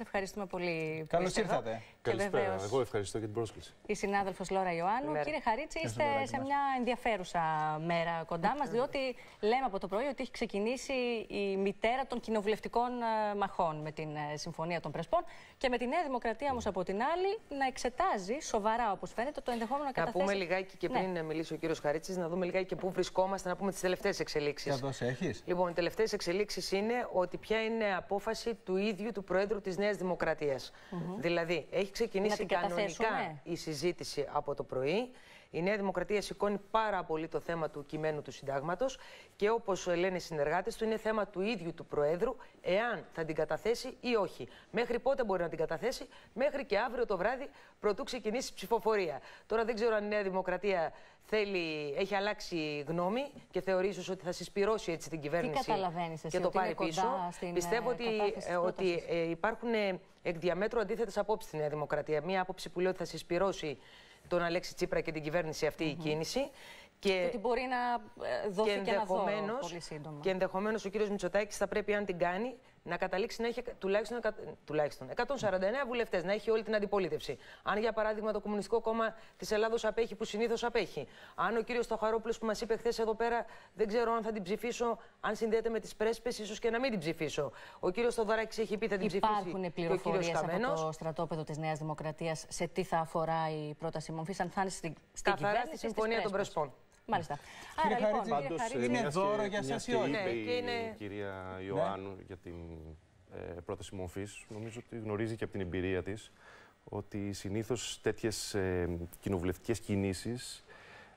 ευχαριστούμε πολύ που Καλώς είστε εδώ. ήρθατε. Και Καλησπέρα. βεβαίως Εγώ ευχαριστώ για την πρόσκληση. η συνάδελφος Λόρα Ιωάννου. Καλημέρα. Κύριε Χαρίτση, είστε Λωράκη σε μας. μια ενδιαφέρουσα μέρα κοντά μας, διότι λέμε από το πρωί ότι έχει ξεκινήσει η μητέρα των κοινοβουλευτικών ε, μαχών με την ε, Συμφωνία των Πρεσπών και με τη Νέα Δημοκρατία όμως από την άλλη να εξετάζει σοβαρά, όπως φαίνεται, το ενδεχόμενο να Να καταθέσει. πούμε λιγάκι και Ναι. πριν μιλήσει ο κύριος Χαρίτσης, να δούμε λιγάκι και πού βρισκόμαστε, να πούμε τις τελευταίες εξελίξεις. Για δώσε, έχεις. Λοιπόν, οι τελευταίες εξελίξεις είναι ότι ποια είναι απόφαση του ίδιου του Προέδρου της Νέας Δημοκρατία. Δηλαδή, έχει Να ξεκινήσει την κανονικά καταθέσουμε. η συζήτηση από το πρωί. Η Νέα Δημοκρατία σηκώνει πάρα πολύ το θέμα του κειμένου του συντάγματος και όπως λένε οι συνεργάτες του, είναι θέμα του ίδιου του Προέδρου εάν θα την καταθέσει ή όχι. Μέχρι πότε μπορεί να την καταθέσει, μέχρι και αύριο το βράδυ, προτού ξεκινήσει η ψηφοφορία. Τώρα δεν ξέρω αν η Νέα Δημοκρατία θέλει, έχει αλλάξει γνώμη και θεωρείς ίσως ότι θα συσπυρώσει έτσι την κυβέρνηση καταλαβαίνεις εσύ, και το ότι πάρει είναι κοντά πίσω. στην, Πιστεύω ε, ότι, κατάθεση της ε, ότι πρότασης; ε, υπάρχουν ε, εκ διαμέτρου αντίθετες απόψεις στη Νέα Δημοκρατία. Μία άποψη που λέει ότι θα συσπυρώσει τον Αλέξη Τσίπρα και την κυβέρνηση αυτή η κίνηση. Και, Ότι μπορεί να ε, δοθεί και, ένα δώρο ενδεχομένως- πολύ σύντομα. και ενδεχομένως ο κύριος Μητσοτάκης θα πρέπει, αν την κάνει, να καταλήξει να έχει τουλάχιστον, εκα- τουλάχιστον 149 βουλευτές, να έχει όλη την αντιπολίτευση. Αν για παράδειγμα το Κομμουνιστικό Κόμμα της Ελλάδος απέχει, που συνήθως απέχει. Αν ο κύριος Στοχαρόπουλος που μας είπε χθες εδώ πέρα, δεν ξέρω αν θα την ψηφίσω, αν συνδέεται με τις πρέσπες, ίσως και να μην την ψηφίσω. Ο κύριος Στοδωράκη έχει πει θα την ψηφίσει. Υπάρχουν και ο πληροφορίες κύριος από Καμένος. το στρατόπεδο της Νέας Δημοκρατίας σε τι θα αφορά η πρόταση μορφής, αν θα είναι στην, στην Καθαρά κυβέρνηση. στη ή στις Συμφωνία των πρέσπες. Πρεσπών. Μάλιστα. Κύριε Άρα λοιπόν, Χαρίτση, κύριε Πάντως, Χαρίτση, είναι μιας δώρο και- για μιας σας ή και όχι. είπε Ναι, η και είναι- κυρία Ιωάννου για την ε, πρόταση μορφής, νομίζω ότι γνωρίζει και από την εμπειρία της ότι συνήθως τέτοιες ε, κοινοβουλευτικές κινήσεις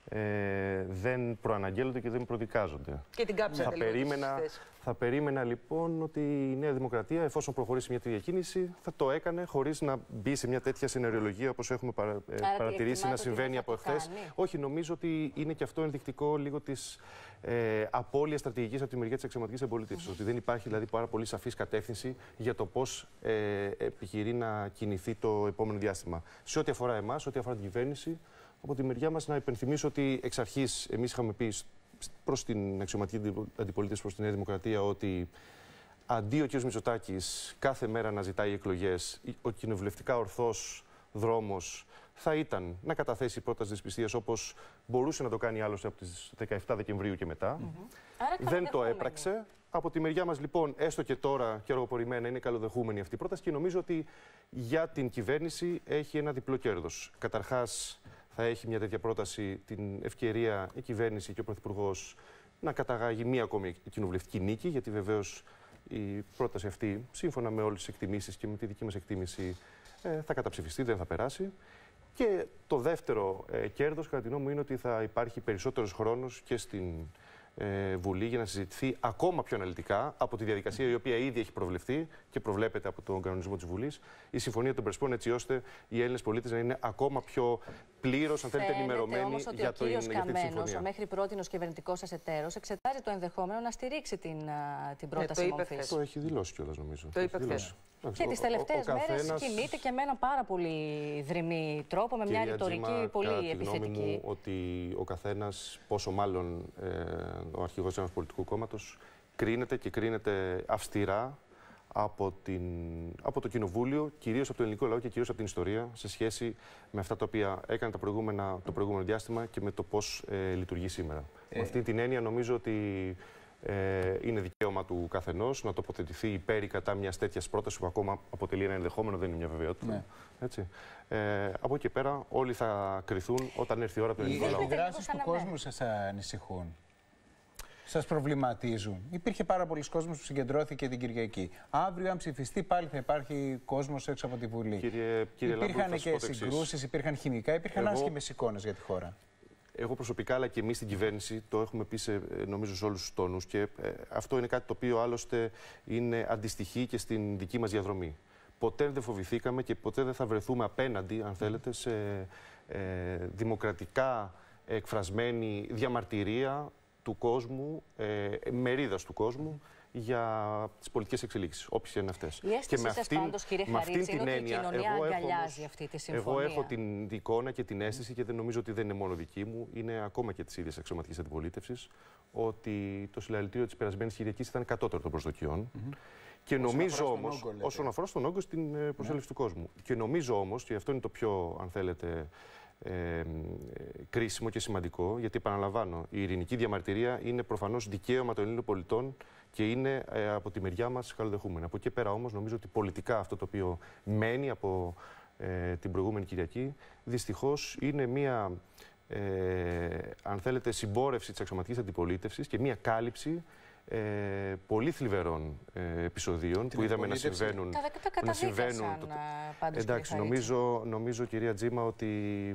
ε, δεν προαναγγέλλονται και δεν προδικάζονται. Και την κάψατε Θα λίγο τις περίμενα, θέσεις. θα περίμενα λοιπόν ότι η Νέα Δημοκρατία, εφόσον προχωρήσει μια τέτοια κίνηση, θα το έκανε χωρίς να μπει σε μια τέτοια συνεργολογία όπως έχουμε παρα, ε, τι παρατηρήσει εκτιμάτε να ότι συμβαίνει δεν από θα το εχθές. κάνει; Όχι, νομίζω ότι είναι και αυτό ενδεικτικό λίγο της ε, απώλειας στρατηγικής από τη μεριά της αξιωματική αντιπολίτευση. Ότι δεν υπάρχει δηλαδή πάρα πολύ σαφής κατεύθυνση για το πώς ε, επιχειρεί να κινηθεί το επόμενο διάστημα. Σε ό,τι αφορά εμάς, ό,τι αφορά την κυβέρνηση, από τη μεριά μας να υπενθυμίσω ότι εξ αρχής εμείς είχαμε πει προς την αξιωματική αντιπολίτευση, προς τη Νέα Δημοκρατία, ότι αντί ο κ. Μητσοτάκης κάθε μέρα να ζητάει εκλογές, ο κοινοβουλευτικά ορθός δρόμος θα ήταν να καταθέσει πρόταση δυσπιστίας όπως μπορούσε να το κάνει άλλωστε από τις 17 Δεκεμβρίου και μετά. άρα Δεν το καλοδεχόμενοι. έπραξε. Από τη μεριά μας, λοιπόν, έστω και τώρα και αργοπορημένα είναι καλοδεχούμενη αυτή η πρόταση και νομίζω ότι για την κυβέρνηση έχει ένα διπλό κέρδος. Καταρχάς, θα έχει μια τέτοια πρόταση την ευκαιρία η κυβέρνηση και ο Πρωθυπουργός να καταγάγει μία ακόμη κοινοβουλευτική νίκη, γιατί βεβαίως η πρόταση αυτή, σύμφωνα με όλες τις εκτιμήσεις και με τη δική μας εκτίμηση, ε, θα καταψηφιστεί, δεν θα περάσει. Και το δεύτερο ε, κέρδος, κατά τη γνώμη μου, είναι ότι θα υπάρχει περισσότερος χρόνος και στην ε, Βουλή για να συζητηθεί ακόμα πιο αναλυτικά από τη διαδικασία η οποία ήδη έχει προβλεφθεί και προβλέπεται από τον κανονισμό της Βουλής η Συμφωνία των Πρεσπών, έτσι ώστε οι Έλληνες πολίτες να είναι ακόμα πιο πλήρως, αν θέλετε, Φαίνεται ενημερωμένοι όμως ότι για, ο το, κύριος για αυτή τη Καμένος, συμφωνία. ο μέχρι πρώτης κυβερνητικός σας εταίρος, εξετάζει το ενδεχόμενο να στηρίξει την, α, την το πρόταση είπε μορφής. χθες. Το έχει δηλώσει κιόλας νομίζω. Το είπε έχει δηλώσει. χθες. Εντάξει, Και ο- τις ο- ο τελευταίες μέρες καθένας- κινείται και με έναν πάρα πολύ δρυμή τρόπο, με μια Κυρία ρητορική Τζίμα, πολύ κατά τη γνώμη επιθετική. μου ότι ο καθένας, πόσο μάλλον ε, ο αρχηγός ενός πολιτικού κόμματος, κρίνεται και κρίνεται αυστηρά από, την, από το Κοινοβούλιο, κυρίως από το ελληνικό λαό και κυρίως από την ιστορία, σε σχέση με αυτά τα οποία έκανε τα προηγούμενα, το προηγούμενο διάστημα και με το πώς ε, λειτουργεί σήμερα. Με αυτή την έννοια, νομίζω ότι ε, είναι δικαίωμα του καθενός να τοποθετηθεί υπέρ ή κατά μιας τέτοιας πρότασης που ακόμα αποτελεί ένα ενδεχόμενο, δεν είναι μια βεβαιότητα. Ναι. Έτσι. Ε, από εκεί και πέρα, όλοι θα κρυθούν όταν έρθει η ώρα από τον Οι ελληνικό λαό. Δείχνετε λίγο δράσει σαν του αμέ. κόσμου σας ανησυχούν; Σας προβληματίζουν. Υπήρχε πάρα πολλοί κόσμος που συγκεντρώθηκε την Κυριακή. Αύριο, αν ψηφιστεί, πάλι θα υπάρχει κόσμος έξω από τη Βουλή. Κύριε, κύριε Λάμπρου, υπήρχαν θα σας και πω το εξής. συγκρούσεις, υπήρχαν χημικά, υπήρχαν Εγώ- άσχημες εικόνες για τη χώρα. Εγώ προσωπικά, αλλά και εμείς στην κυβέρνηση, το έχουμε πει σε, ε, νομίζω σε όλους τους τόνους και ε, αυτό είναι κάτι το οποίο άλλωστε είναι αντιστοιχεί και στην δική μας διαδρομή. Ποτέ δεν φοβηθήκαμε και ποτέ δεν θα βρεθούμε απέναντι, αν θέλετε, σε ε, δημοκρατικά εκφρασμένη διαμαρτυρία του κόσμου, ε, μερίδας του κόσμου, για τις πολιτικές εξελίξεις, όποιες είναι αυτές. Η αίσθησή σας πάντως, κύριε Χαρίτση, είναι ότι η κοινωνία αγκαλιάζει αυτή τη συμφωνία. Εγώ έχω την εικόνα και την αίσθηση και δεν νομίζω ότι δεν είναι μόνο δική μου, είναι ακόμα και της ίδιας αξιωματικής αντιπολίτευσης, ότι το συλλαλητήριο της περασμένης Κυριακής ήταν κατώτερο των προσδοκιών Και Όσον νομίζω αφορά στον όμω, όγκο, λέτε. όσον αφορά στον όγκο στην ε, προσέλευση του κόσμου. Και νομίζω όμως, και αυτό είναι το πιο, αν θέλετε, ε, ε, κρίσιμο και σημαντικό, γιατί επαναλαμβάνω, η ειρηνική διαμαρτυρία είναι προφανώς δικαίωμα των Ελλήνων πολιτών και είναι ε, από τη μεριά μας καλοδεχούμενη. Από εκεί πέρα όμως, νομίζω ότι πολιτικά αυτό το οποίο μένει από ε, την προηγούμενη Κυριακή, δυστυχώς είναι μια. Ε, αν θέλετε, συμπόρευση της αξιωματικής αντιπολίτευσης και μια κάλυψη ε, πολύ θλιβερών ε, επεισοδίων Την που είδαμε να αντιπολίτευση. συμβαίνουν. Τα, τα που να συμβαίνουν καταδίκασαν το- ε, πάντως, Εντάξει, κύριε Χαρίτση. νομίζω, νομίζω κυρία Τζίμα ότι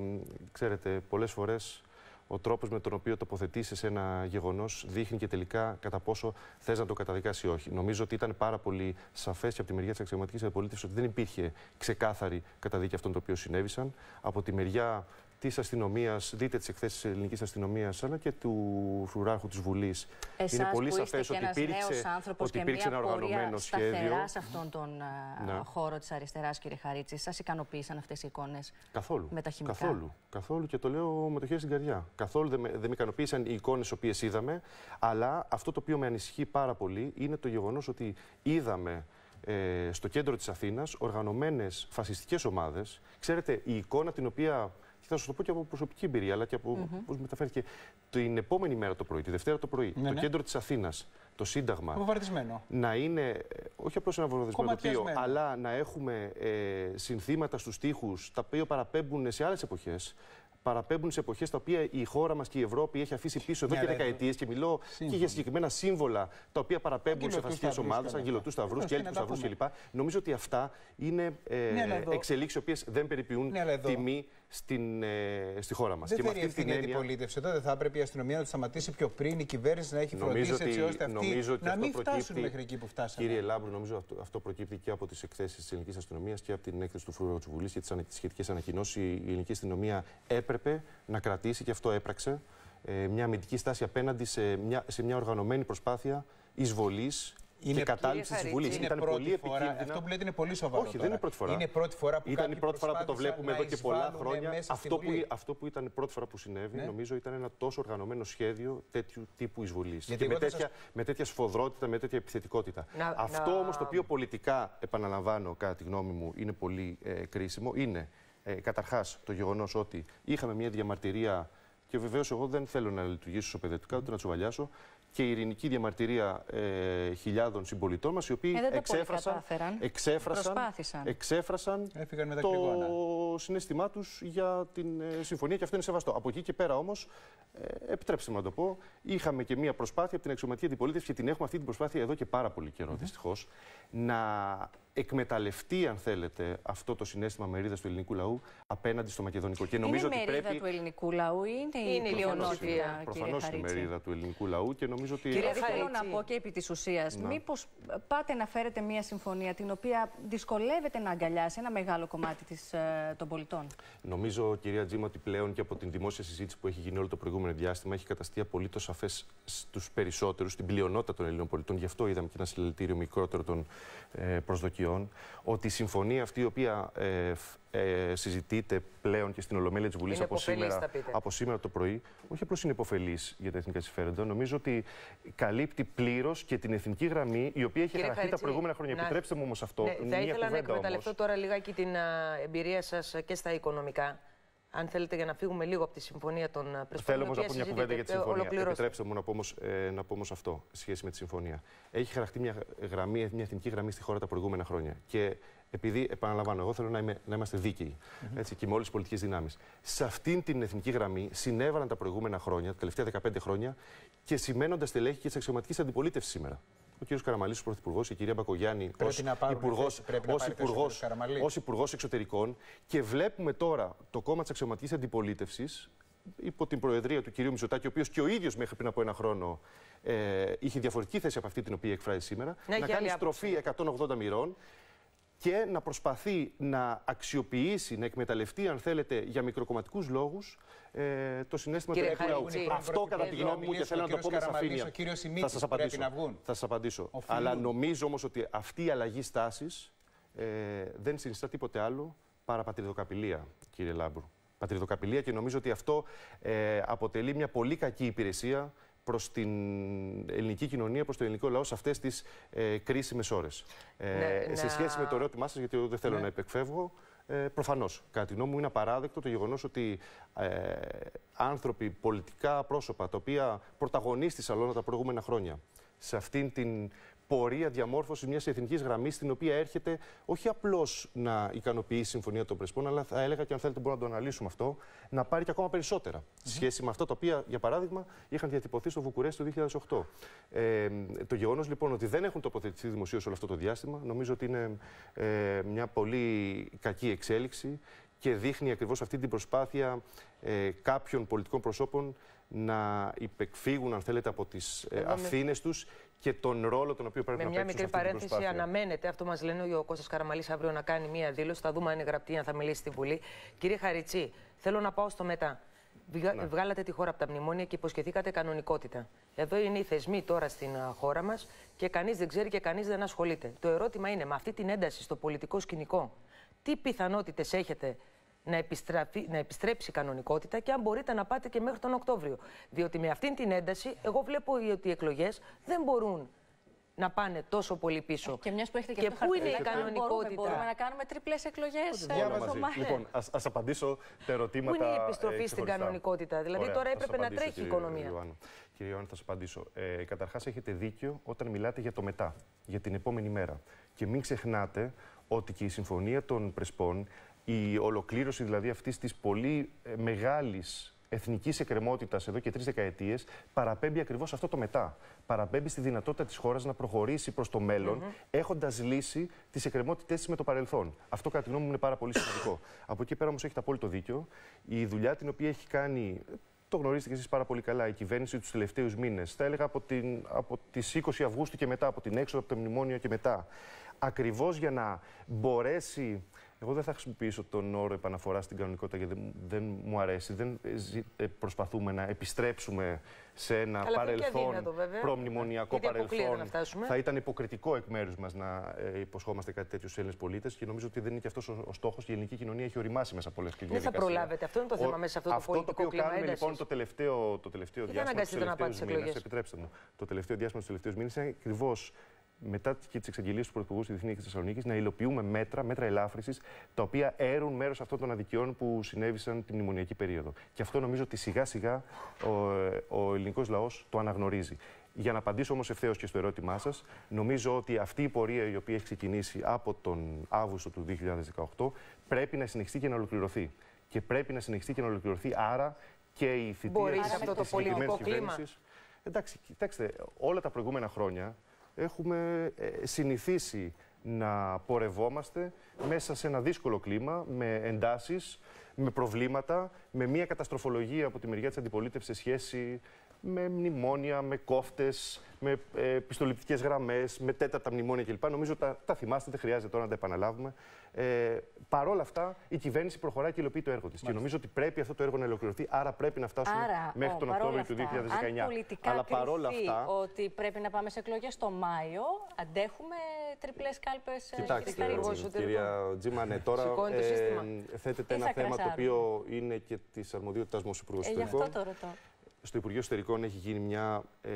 μ, ξέρετε πολλές φορές ο τρόπος με τον οποίο τοποθετήσεις σε ένα γεγονός δείχνει και τελικά κατά πόσο θες να το καταδικάσει ή όχι. Νομίζω ότι ήταν πάρα πολύ σαφές και από τη μεριά της αξιωματικής αντιπολίτευσης ότι δεν υπήρχε ξεκάθαρη καταδίκη αυτών το οποίο συνέβησαν. Από τη μεριά της αστυνομίας, δείτε τις εκθέσεις της ελληνικής αστυνομίας αλλά και του φρουράρχου της Βουλής. Εσάς Είναι πολύ που είστε σαφές και ότι ένας υπήρξε- νέος άνθρωπος ότι και υπήρξε μια ένα πορεία οργανωμένο σταθερά σχέδιο. σε αυτόν τον α, Ναι. χώρο της αριστεράς, κύριε Χαρίτση. Σας ικανοποίησαν αυτές οι εικόνες. Καθόλου. με τα χημικά; Καθόλου. Καθόλου και το λέω με το χέρι στην καρδιά. Καθόλου δεν με, δεν με ικανοποίησαν οι εικόνες τι οποίες είδαμε. Αλλά αυτό το οποίο με ανησυχεί πάρα πολύ είναι το γεγονός ότι είδαμε ε, στο κέντρο της Αθήνας οργανωμένες φασιστικές ομάδες. Ξέρετε, η εικόνα την οποία. Και Θα σα το πω και από προσωπική εμπειρία, αλλά και από πώς μεταφέρθηκε. Την επόμενη μέρα το πρωί, τη Δευτέρα το πρωί, Ναι, το ναι. κέντρο της Αθήνας, το Σύνταγμα, Βομβαρδισμένο. να είναι ε, όχι απλώς ένα βομβαρδισμένο τοπίο, Κομματιασμένο. αλλά να έχουμε ε, συνθήματα στους τοίχους τα οποία παραπέμπουν σε άλλες εποχές. Παραπέμπουν σε εποχές τα οποία η χώρα μας και η Ευρώπη έχει αφήσει πίσω εδώ Ναι, και ρε, δεκαετίες και μιλώ και Σύμφωνα. για συγκεκριμένα σύμβολα τα οποία παραπέμπουν σε Αγγελωτούς φασιστικές σταυρούς ομάδες, και όλα αγγελωτούς αυτά. σταυρούς Πώς και και να έλπικους τα σταυρούς πούμε. κλπ. Νομίζω ότι αυτά είναι ε, Ναι, αλλά εδώ- εξελίξεις οι οποίες δεν περιποιούν Ναι, αλλά εδώ- τιμή στην, ε, στη χώρα μας. Δεν και με φέρει αυτή την ευθύνη η έννοια αντιπολίτευση. Τότε θα έπρεπε η αστυνομία να το σταματήσει πιο πριν, η κυβέρνηση να έχει Νομίζω φροντίσει έτσι ότι- ώστε αυτοί νομίζω ότι να αυτό μην φτάσουν προκύπτει- μέχρι εκεί που φτάσανε. Κύριε Λάμπρου, νομίζω αυτό, αυτό προκύπτει και από τις εκθέσεις της ελληνικής αστυνομίας και από την έκθεση του Φρουρού τη Βουλή και τις σχετικές ανακοινώσεις. Η ελληνική αστυνομία έπρεπε να κρατήσει και αυτό έπραξε ε, μια αμυντική στάση απέναντι σε μια, σε μια οργανωμένη προσπάθεια εισβολής Είναι- και κατάληψη τη Κύριε Βουλή. Χαρίτση, Είναι Ήταν πρώτη πολύ φορά, επικίνδυνα. Αυτό που λέτε είναι πολύ σοβαρό. Όχι, δεν τώρα. είναι πρώτη φορά. Είναι πρώτη φορά που Ήταν η κάποιοι πρώτη φορά που το προσπάθησαν βλέπουμε να εδώ και πολλά εισβάλλουν χρόνια. μέσα στη Αυτό που, Βουλή. αυτό που ήταν η πρώτη φορά που συνέβη, Ναι. νομίζω ήταν ένα τόσο οργανωμένο σχέδιο τέτοιου τύπου εισβολής. Γιατί Και εγώ με δεν τέτοια, με τέτοια σφοδρότητα, με τέτοια επιθετικότητα. Να- αυτό να- όμως το οποίο πολιτικά, επαναλαμβάνω, κατά τη γνώμη μου, είναι πολύ ε, κρίσιμο, είναι ε, καταρχάς το γεγονός ότι είχαμε μια διαμαρτυρία. Και βεβαίως εγώ δεν θέλω να λειτουργήσω σοπεδετικά, ούτε να τσουβαλιάσω. Και η ειρηνική διαμαρτυρία ε, χιλιάδων συμπολιτών μας, οι οποίοι Ε, δεν τα πολύ εξέφρασαν, κατάφεραν. εξέφρασαν, Προσπάθησαν. εξέφρασαν Έφυγαν με τα το κρυγόνα. συνέστημά τους για την ε, συμφωνία και αυτό είναι σεβαστό. Από εκεί και πέρα όμως, ε, επιτρέψτε μου να το πω, είχαμε και μία προσπάθεια από την αξιωματική αντιπολίτευση και την έχουμε αυτή την προσπάθεια εδώ και πάρα πολύ καιρό, δυστυχώς, να εκμεταλλευτεί, αν θέλετε, αυτό το συνέστημα μερίδας του ελληνικού λαού απέναντι στο μακεδονικό. Και νομίζω είναι ότι μερίδα πρέπει. του ελληνικού λαού ή είναι, Είναι η η πλειονότητα, πλειοψηφία. κύριε Προφανώς είναι Χαρίτση. μερίδα του ελληνικού λαού και νομίζω ότι. Κύριε Δηλαδή θέλω να Χαρίτση. πω και επί της ουσίας, Ναι. μήπως πάτε να φέρετε μια συμφωνία την οποία δυσκολεύεται να αγκαλιάσει ένα μεγάλο κομμάτι της, ε, των πολιτών; Νομίζω, κυρία Τζίμα, ότι πλέον και από την δημόσια συζήτηση που έχει γίνει όλο το προηγούμενο διάστημα έχει καταστεί απολύτως σαφές στους περισσότερους, στην πλειονότητα των Ελλήνων πολιτών. Γι' αυτό είδαμε και ένα συλλαλητήριο μικρότερο των ε, προσδοκιών, ότι η συμφωνία αυτή η οποία ε, φ- ε, συζητείται πλέον και στην Ολομέλεια της Βουλής Είναι από, υποφελής, σήμερα, θα πείτε. από σήμερα το πρωί, όχι απλώς είναι υποφελής για τα εθνικά συμφέροντα, νομίζω ότι καλύπτει πλήρως και την εθνική γραμμή η οποία έχει Κύριε χαραχτεί τα Χαρίτση, προηγούμενα χρόνια. να- Επιτρέψτε μου όμως αυτό. Ναι, θα μία ήθελα να κουβέντα εκμεταλλευτώ όμως. τώρα λιγάκι την α, εμπειρία σας και στα οικονομικά. Αν θέλετε, για να φύγουμε λίγο από τη συμφωνία των α, Πρεσπών. Θέλω η όμως να οποία πω μια κουβέντα για τη συζητείται. συμφωνία. Ολοκληρώστε. Επιτρέψτε μου να πω όμως, ε, να πω όμως αυτό σε σχέση με τη συμφωνία. Έχει χαραχτεί μια, γραμμή, μια εθνική γραμμή στη χώρα τα προηγούμενα χρόνια. Και επειδή, επαναλαμβάνω, εγώ θέλω να, είμαι, να είμαστε δίκαιοι έτσι, και με όλες τις πολιτικές δυνάμεις. Σε αυτήν την εθνική γραμμή συνέβαλαν τα προηγούμενα χρόνια, τα τελευταία 15 χρόνια, και σημαίνοντας στελέχη και της αξιωματικής αντιπολίτευσης σήμερα. Ο κ. Καραμαλής, ο Πρωθυπουργός, η κυρία Μπακογιάννη, Πρέπει ως να πάρουν υπουργός, θέση, πρέπει να ως πάρει θέση ο υπουργός, κ. Καραμαλής. ως υπουργός εξωτερικών. Και βλέπουμε τώρα το κόμμα της αξιωματικής αντιπολίτευσης υπό την προεδρία του κυρίου Μητσοτάκη, ο οποίος και ο ίδιος μέχρι πριν από ένα χρόνο ε, είχε διαφορετική θέση από αυτή την οποία εκφράζει σήμερα, Να έχει να κάνει άλλη άποψη. στροφή 180 μοιρών και να προσπαθεί να αξιοποιήσει, να εκμεταλλευτεί, αν θέλετε, για μικροκομματικούς λόγους ε, το συνέστημα Κύριε του ελληνικού λαού. Χαρίτση, Αυτό κατά τη γνώμη μου και θέλω να το πω με σαφήνεια. Ο κύριος Θα Σιμίτης σας πρέπει απαντήσω. να βγουν. Θα σας απαντήσω. Οφείλουν. Αλλά νομίζω όμως ότι αυτή η αλλαγή στάσης ε, δεν συνιστά τίποτε άλλο παρά πατριδοκαπηλεία, κύριε Λάμπρου. Πατριδοκαπηλεία και νομίζω ότι αυτό ε, αποτελεί μια πολύ κακή υπηρεσία προς την ελληνική κοινωνία, προς το ελληνικό λαό σε αυτές τις ε, κρίσιμες ώρες. Ε, Ναι, σε να- σχέση με το ερώτημά σας, γιατί εγώ δεν θέλω να επεκφεύγω, ε, προφανώς, κατά τη γνώμη μου είναι απαράδεκτο το γεγονός ότι ε, άνθρωποι, πολιτικά πρόσωπα, τα οποία πρωταγωνίστησαν όλα τα προηγούμενα χρόνια σε αυτήν την πορεία διαμόρφωση μιας εθνικής γραμμής, στην οποία έρχεται όχι απλώς να ικανοποιήσει η Συμφωνία των Πρεσπών, αλλά θα έλεγα και αν θέλετε μπορούμε να το αναλύσουμε αυτό, να πάρει και ακόμα περισσότερα. Σε σχέση με αυτά τα οποία, για παράδειγμα, είχαν διατυπωθεί στο Βουκουρέστι το 2008. Ε, το γεγονός λοιπόν ότι δεν έχουν τοποθετηθεί δημοσίως όλο αυτό το διάστημα, νομίζω ότι είναι ε, μια πολύ κακή εξέλιξη και δείχνει ακριβώς αυτή την προσπάθεια ε, κάποιων πολιτικών προσώπων να υπεκφύγουν, αν θέλετε, από τις ε, Εγώ με- ευθύνε τους και τον ρόλο τον οποίο πρέπει Με να μια παίξουν μικρή σε αυτή την παρένθεση, προσπάθεια. αναμένεται, αυτό μας λένε ο Κώστας Καραμαλής αύριο να κάνει μία δήλωση. Θα δούμε αν είναι γραπτή, αν θα μιλήσει στη Βουλή. Κύριε Χαριτσί, θέλω να πάω στο μετά. Βγα- Ναι. Βγάλατε τη χώρα από τα μνημόνια και υποσχεθήκατε κανονικότητα. Εδώ είναι οι θεσμοί τώρα στην α, χώρα μας και κανείς δεν ξέρει και κανείς δεν ασχολείται. Το ερώτημα είναι, με αυτή την ένταση στο πολιτικό σκηνικό, τι πιθανότητες έχετε να, επιστραφεί, να επιστρέψει η κανονικότητα και αν μπορείτε να πάτε και μέχρι τον Οκτώβριο. Διότι με αυτήν την ένταση, εγώ βλέπω ότι οι εκλογές δεν μπορούν να πάνε τόσο πολύ πίσω. Και μιας που έχετε και, Και αυτό πού είναι η χαρτοφυλάκιο, κανονικότητα; Μπορούμε, μπορούμε να κάνουμε τριπλές εκλογές. Όλα μαζί. Λοιπόν, ας, ας απαντήσω τα ερωτήματα. Πού είναι η επιστροφή ε, στην ξεχωριστά. κανονικότητα; Δηλαδή, Ωραία, τώρα θα σας έπρεπε να απαντήσω, τρέχει η κύριε οικονομία. Ιωάννου. Κύριε Ιωάννου, θα σας απαντήσω. Ε, Καταρχάς, έχετε δίκιο όταν μιλάτε για το μετά, για την επόμενη μέρα. Και μην ξεχνάτε ότι και η Συμφωνία των Πρεσπών, η ολοκλήρωση δηλαδή αυτής της πολύ ε, μεγάλης εθνικής εκκρεμότητας εδώ και τρεις δεκαετίες, παραπέμπει ακριβώς αυτό το μετά. Παραπέμπει στη δυνατότητα της χώρας να προχωρήσει προς το μέλλον, έχοντας λύσει τις εκκρεμότητές της με το παρελθόν. Αυτό, κατά τη γνώμη μου, είναι πάρα πολύ σημαντικό. Από εκεί πέρα όμως έχετε απόλυτο δίκιο. Η δουλειά την οποία έχει κάνει το γνωρίζετε και εσείς πάρα πολύ καλά. Η κυβέρνηση τους τελευταίους μήνες, θα έλεγα από, την, από τις 20 Αυγούστου και μετά, από την έξοδο από το μνημόνιο και μετά, ακριβώς για να μπορέσει, εγώ δεν θα χρησιμοποιήσω τον όρο επαναφορά στην κανονικότητα γιατί δεν, δεν μου αρέσει, δεν ε, ζη- ε, προσπαθούμε να επιστρέψουμε σε ένα Καλά, αυτό είναι και παρελθόν, αδύνατο, βέβαια. προμνημονιακό Γιατί αποκλείεται παρελθόν. να φτάσουμε. Θα ήταν υποκριτικό εκ μέρους μας να ε, υποσχόμαστε κάτι τέτοιο στους Έλληνες πολίτες και νομίζω ότι δεν είναι και αυτός ο, ο στόχος. Η ελληνική κοινωνία έχει οριμάσει μέσα από όλε τι Δεν θα προλάβετε. Αυτό είναι το θέμα μέσα σε αυτό το αυτό πολιτικό το οποίο κλίμα κάνουμε έντασης. λοιπόν το τελευταίο, το τελευταίο Γιατί διάστημα. τους αναγκαστείτε να πάτε τελευταίους στις μήνες, εκλογές; Επιτρέψτε μου. Το τελευταίο διάστημα τους τελευταίους μήνες είναι ακριβώς μετά και τις εξαγγελίες του Πρωθυπουργού στη Διεθνή και στη Θεσσαλονίκης να υλοποιούμε μέτρα, μέτρα ελάφρυνση, τα οποία έρουν μέρος αυτών των αδικιών που συνέβησαν την μνημονιακή περίοδο. Και αυτό νομίζω ότι σιγά σιγά ο, ε, ο ελληνικός λαός το αναγνωρίζει. Για να απαντήσω όμως ευθέως και στο ερώτημά σας, νομίζω ότι αυτή η πορεία η οποία έχει ξεκινήσει από τον Αύγουστο του 2018 πρέπει να συνεχιστεί και να ολοκληρωθεί. Και πρέπει να συνεχιστεί και να ολοκληρωθεί άρα και η θητεία Μπορεί της- σε αυτό το της συγκεκριμένης πολιτικό κλίμα. κυβέρνησης. Εντάξει, κοιτάξτε, όλα τα προηγούμενα χρόνια έχουμε ε, συνηθίσει να πορευόμαστε μέσα σε ένα δύσκολο κλίμα, με εντάσεις, με προβλήματα, με μια καταστροφολογία από τη μεριά της αντιπολίτευσης σε σχέση με μνημόνια, με κόφτες, με ε, πιστοληπτικές γραμμές, με τέταρτα μνημόνια κλπ. Νομίζω τα, τα θυμάστε, δεν χρειάζεται τώρα να τα επαναλάβουμε. Ε, Παρ' όλα αυτά, η κυβέρνηση προχωράει και υλοποιεί το έργο της. Και νομίζω ότι πρέπει αυτό το έργο να ολοκληρωθεί, άρα πρέπει να φτάσουμε Άρα, μέχρι ο, τον παρόλα Οκτώβριο του αυτά, 2019. Αν πολιτικά Αλλά παρόλα κριθεί αυτά, ότι πρέπει να πάμε σε εκλογές το Μάιο, αντέχουμε τριπλές κάλπες Κοιτάξτε, Υπουργό Εσωτερικών. κυρία Τζίμανε, τώρα Σηκώνει το σύστημα. θέτεται Τι ένα θα θέμα το κρασάρουμε; οποίο είναι και της αρμοδιότητάς μου ως Υπουργό Ε, γι' αυτό Εσωτερικών. το ρωτώ. Στο Υπουργείο Εσωτερικών έχει γίνει μια ε,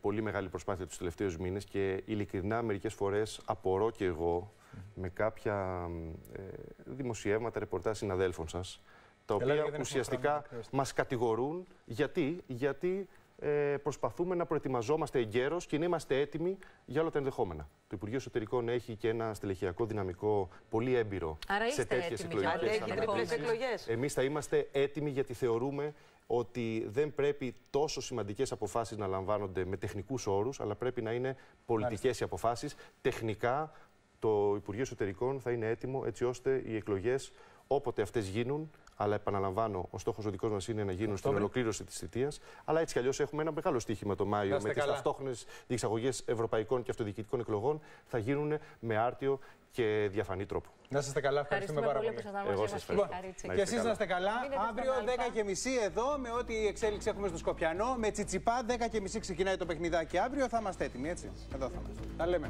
πολύ μεγάλη προσπάθεια τους τελευταίους μήνες και ειλικρινά μερικές φορές απορώ και εγώ με κάποια ε, δημοσιεύματα, ρεπορτάζ συναδέλφων σας, τα Έλα, γιατί δεν οποία έχουμε ουσιαστικά χρόνο, χρειάζεται. μας κατηγορούν. Γιατί, γιατί ε, προσπαθούμε να προετοιμαζόμαστε εγκαίρως και να είμαστε έτοιμοι για όλα τα ενδεχόμενα. Το Υπουργείο Εσωτερικών έχει και ένα στελεχειακό δυναμικό πολύ έμπειρο Άρα σε είστε τέτοιες έτοιμοι για εκλογικές Αντέχει Αντέχει τριπλές τριπλές εκλογές. Εμείς θα είμαστε έτοιμοι γιατί θεωρούμε ότι δεν πρέπει τόσο σημαντικές αποφάσεις να λαμβάνονται με τεχνικούς όρους, αλλά πρέπει να είναι πολιτικές οι αποφάσεις. Τεχνικά το Υπουργείο Εσωτερικών θα είναι έτοιμο έτσι ώστε οι εκλογές όποτε αυτές γίνουν, αλλά επαναλαμβάνω, ο στόχος ο δικός μας είναι να γίνουν στην Οκτώβριο. ολοκλήρωση της θητείας. Αλλά έτσι κι αλλιώς έχουμε ένα μεγάλο στοίχημα το Να Μάιο είστε με τις καλά. ταυτόχρονες διεξαγωγές ευρωπαϊκών και αυτοδιοικητικών εκλογών. Θα γίνουν με άρτιο και διαφανή τρόπο. Να είστε καλά, ευχαριστούμε Ευχαριστούμε πάρα πολύ πολύ. που ήσασταν Εγώ μαζί σας μας, ευχαριστώ. κύριε Χαρίτση. Να Και είστε εσείς καλά. να είστε καλά. Μείνετε στον Αύριο Αλφα. 10 και μισή εδώ με ό,τι εξέλιξη έχουμε στο Σκοπιανό. Με τσιτσιπά 10 και μισή ξεκινάει το παιχνιδάκι αύριο. Θα είμαστε έτοιμοι, έτσι. Εδώ θα είμαστε. Τα λέμε.